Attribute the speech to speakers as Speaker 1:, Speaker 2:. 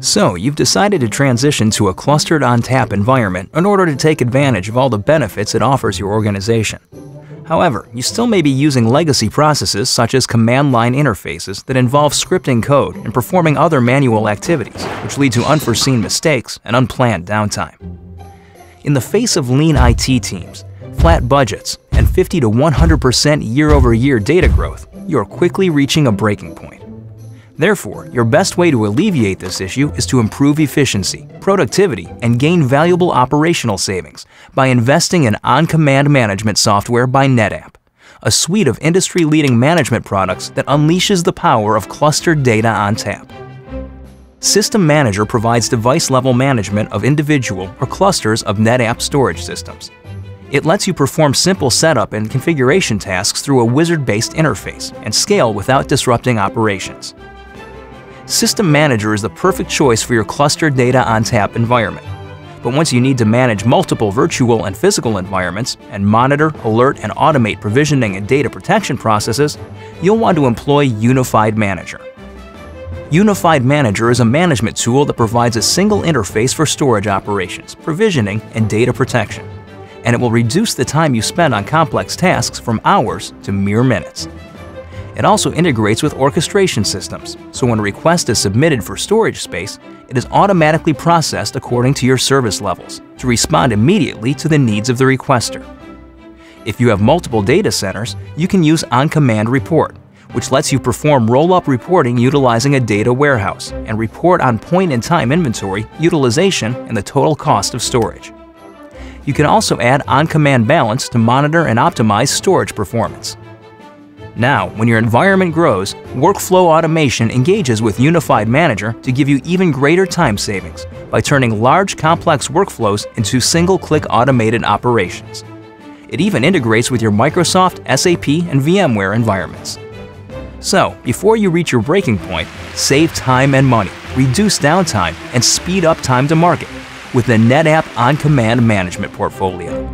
Speaker 1: So, you've decided to transition to a clustered ONTAP environment in order to take advantage of all the benefits it offers your organization. However, you still may be using legacy processes such as command line interfaces that involve scripting code and performing other manual activities, which lead to unforeseen mistakes and unplanned downtime. In the face of lean IT teams, flat budgets, and 50 to 100% year-over-year data growth, you are quickly reaching a breaking point. Therefore, your best way to alleviate this issue is to improve efficiency, productivity, and gain valuable operational savings by investing in OnCommand management software by NetApp, a suite of industry-leading management products that unleashes the power of clustered data ONTAP. System Manager provides device-level management of individual or clusters of NetApp storage systems. It lets you perform simple setup and configuration tasks through a wizard-based interface and scale without disrupting operations. System Manager is the perfect choice for your clustered data ONTAP environment. But once you need to manage multiple virtual and physical environments and monitor, alert, and automate provisioning and data protection processes, you'll want to employ Unified Manager. Unified Manager is a management tool that provides a single interface for storage operations, provisioning, and data protection and it will reduce the time you spend on complex tasks from hours to mere minutes. It also integrates with orchestration systems, so when a request is submitted for storage space, it is automatically processed according to your service levels to respond immediately to the needs of the requester. If you have multiple data centers, you can use OnCommand Report, which lets you perform roll-up reporting utilizing a data warehouse and report on point-in-time inventory, utilization, and the total cost of storage. You can also add OnCommand balance to monitor and optimize storage performance. Now, when your environment grows, Workflow Automation engages with Unified Manager to give you even greater time savings by turning large, complex workflows into single-click automated operations. It even integrates with your Microsoft, SAP, and VMware environments. So, before you reach your breaking point, save time and money, reduce downtime, and speed up time to market with the NetApp OnCommand Management portfolio.